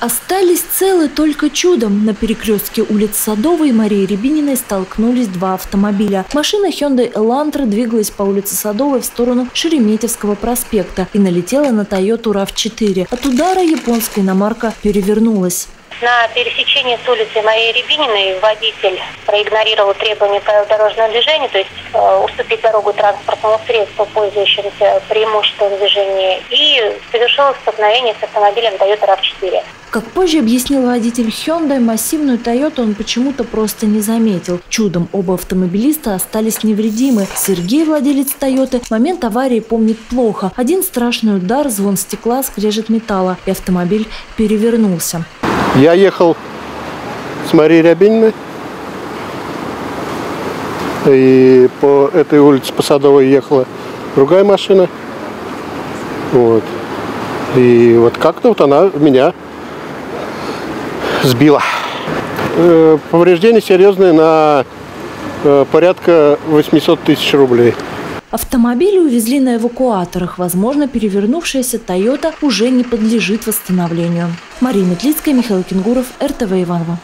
Остались целы только чудом. На перекрестке улиц Садовой и Марии Рябининой столкнулись два автомобиля. Машина Hyundai Elantra двигалась по улице Садовой в сторону Шереметьевского проспекта и налетела на Toyota RAV4. От удара японская иномарка перевернулась. На пересечении с улицы Марии Рябининой водитель проигнорировал требования правил дорожного движения, то есть э, уступить дорогу транспортному средству, пользующемуся преимуществом движения, и совершил столкновение с автомобилем Toyota RAV4. Как позже объяснил водитель Hyundai, массивную Toyota он почему-то просто не заметил. Чудом оба автомобилиста остались невредимы. Сергей, владелец Toyota, момент аварии помнит плохо. Один страшный удар, звон стекла, скрежет металла, и автомобиль перевернулся. Я ехал с Марией Рябининой. И по этой улице по Садовой ехала другая машина. Вот. И вот как-то вот она меня сбила. Э, повреждения серьезные на э, порядка 800 тысяч рублей. Автомобили увезли на эвакуаторах. Возможно, перевернувшаяся «Тойота» уже не подлежит восстановлению. Мария Метлицкая, Михаил Кенгуров, РТВ Иванова.